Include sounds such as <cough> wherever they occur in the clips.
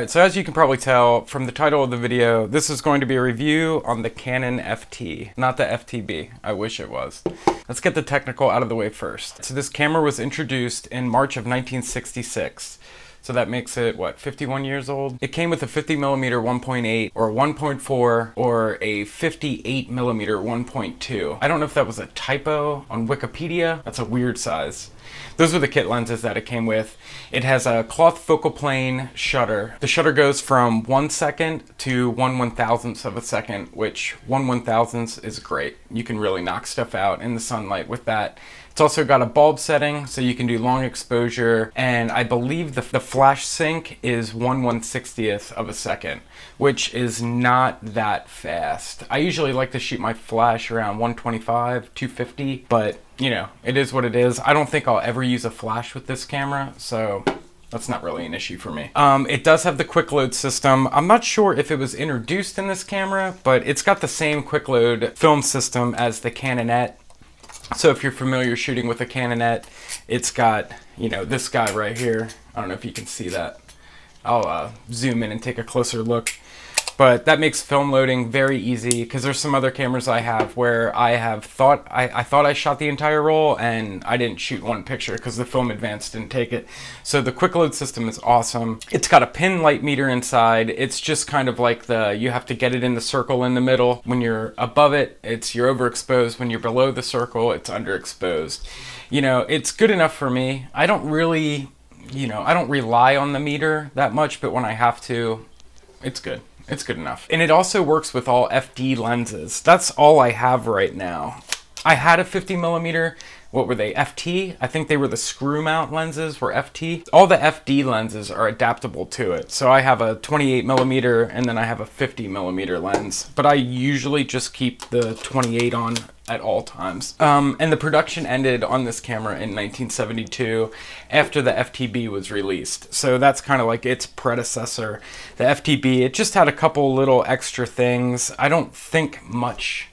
Alright, so as you can probably tell from the title of the video, this is going to be a review on the Canon FT, not the FTB. I wish it was. Let's get the technical out of the way first. So this camera was introduced in March of 1966. So that makes it, what, 51 years old? It came with a 50 millimeter 1.8 or 1.4 or a 58 millimeter 1.2. I don't know if that was a typo on Wikipedia. That's a weird size. Those were the kit lenses that it came with. It has a cloth focal plane shutter. The shutter goes from one second to one one thousandth of a second, which one one thousandth is great. You can really knock stuff out in the sunlight with that. It's also got a bulb setting, so you can do long exposure, and I believe the, the flash sync is 1 160th of a second, which is not that fast. I usually like to shoot my flash around 125, 250, but you know, it is what it is. I don't think I'll ever use a flash with this camera, so that's not really an issue for me. Um, it does have the quick load system. I'm not sure if it was introduced in this camera, but it's got the same quick load film system as the Canonette. So if you're familiar shooting with a Canonette, it's got, you know, this guy right here. I don't know if you can see that. I'll uh, zoom in and take a closer look. But that makes film loading very easy because there's some other cameras I have where I have thought I, I thought I shot the entire roll and I didn't shoot one picture because the film advance didn't take it. So the quick load system is awesome. It's got a pin light meter inside. It's just kind of like the you have to get it in the circle in the middle. When you're above it, it's you're overexposed. When you're below the circle, it's underexposed. You know, it's good enough for me. I don't really you know, I don't rely on the meter that much, but when I have to, it's good. It's good enough. And it also works with all FD lenses. That's all I have right now. I had a 50 millimeter, what were they, FT? I think they were the screw mount lenses were FT. All the FD lenses are adaptable to it. So I have a 28 millimeter and then I have a 50 millimeter lens, but I usually just keep the 28 on at all times. Um, and the production ended on this camera in 1972 after the FTB was released. So that's kind of like its predecessor. The FTB, it just had a couple little extra things. I don't think much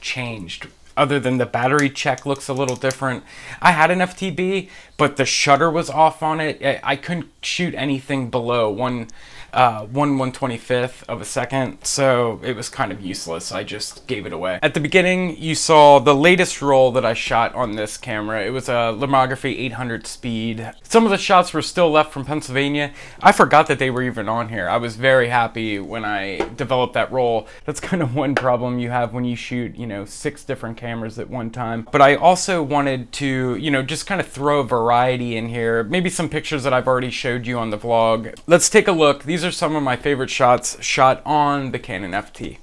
changed other than the battery check looks a little different. I had an FTB, but the shutter was off on it. I couldn't shoot anything below one uh, one one twenty fifth of a second, so it was kind of useless. I just gave it away. At the beginning, you saw the latest roll that I shot on this camera. It was a Lomography 800 speed. Some of the shots were still left from Pennsylvania. I forgot that they were even on here. I was very happy when I developed that roll. That's kind of <laughs> one problem you have when you shoot, you know, six different cameras at one time. But I also wanted to, you know, just kind of throw a variety in here. Maybe some pictures that I've already showed you on the vlog. Let's take a look. These are some of my favorite shots shot on the Canon FT.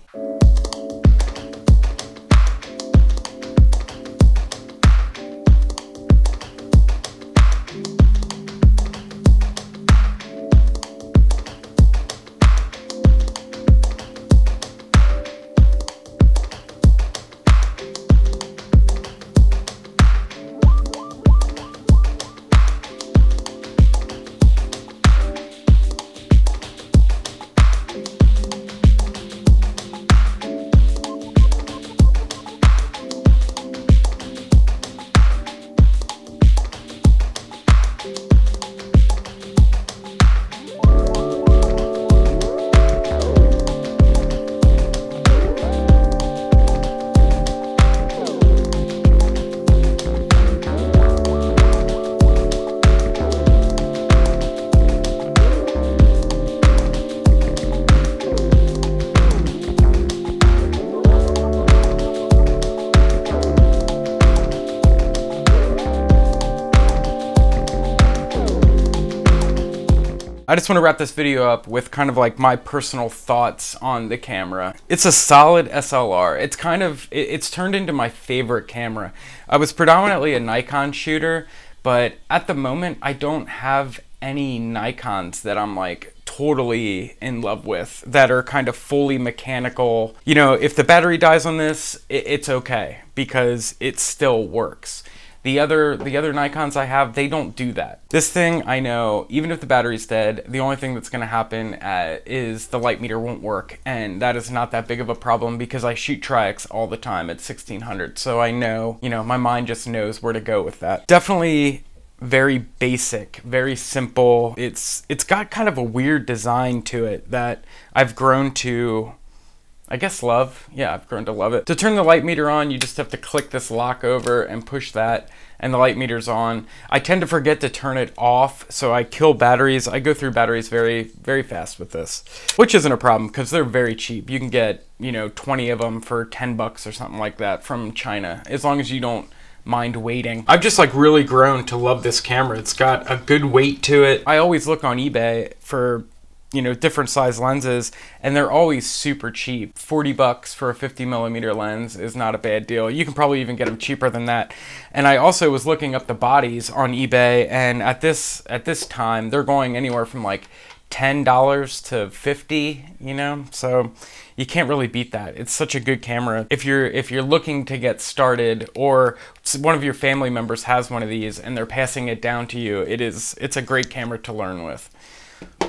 I just want to wrap this video up with kind of like my personal thoughts on the camera. It's a solid SLR. It's kind of, it's turned into my favorite camera. I was predominantly a Nikon shooter, but at the moment I don't have any Nikons that I'm like totally in love with that are kind of fully mechanical. You know, if the battery dies on this, it's okay because it still works. The other the other Nikons I have, they don't do that. This thing, I know, even if the battery's dead, the only thing that's to happen uh, is the light meter won't work, and that is not that big of a problem because I shoot Tri-X all the time at 1600, so I know, you know, my mind just knows where to go with that. Definitely very basic, very simple. It's it's got kind of a weird design to it that I've grown to I guess love. Yeah, I've grown to love it. To turn the light meter on, you just have to click this lock over and push that and the light meter's on. I tend to forget to turn it off, so I kill batteries. I go through batteries very, very fast with this, which isn't a problem because they're very cheap. You can get, you know, 20 of them for 10 bucks or something like that from China, as long as you don't mind waiting. I've just like really grown to love this camera. It's got a good weight to it. I always look on eBay for you know different size lenses and they're always super cheap. 40 bucks for a 50 millimeter lens is not a bad deal. You can probably even get them cheaper than that. And i also was looking up the bodies on ebay and at this at this time they're going anywhere from like $10 to 50 you know? So you can't really beat that. It's such a good camera. If you're if you're looking to get started or one of your family members has one of these and they're passing it down to you it is it's a great camera to learn with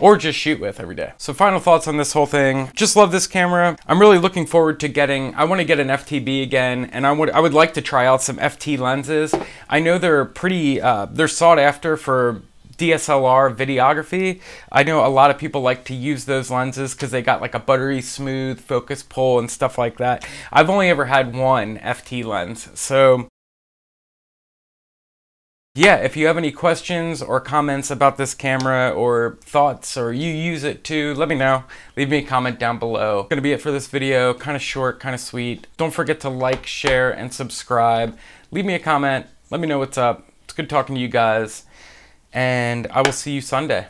or just shoot with every day. So final thoughts on this whole thing. Just love this camera. I'm really looking forward to getting, I want to get an FTB again, and I would, I would like to try out some FT lenses. I know they're pretty, uh, they're sought after for DSLR videography. I know a lot of people like to use those lenses because they got like a buttery smooth focus pull and stuff like that. I've only ever had one FT lens, so yeah, if you have any questions or comments about this camera or thoughts or you use it too, let me know. Leave me a comment down below. Gonna be it for this video, kind of short, kind of sweet. Don't forget to like, share, and subscribe. Leave me a comment, let me know what's up. It's good talking to you guys, and I will see you Sunday.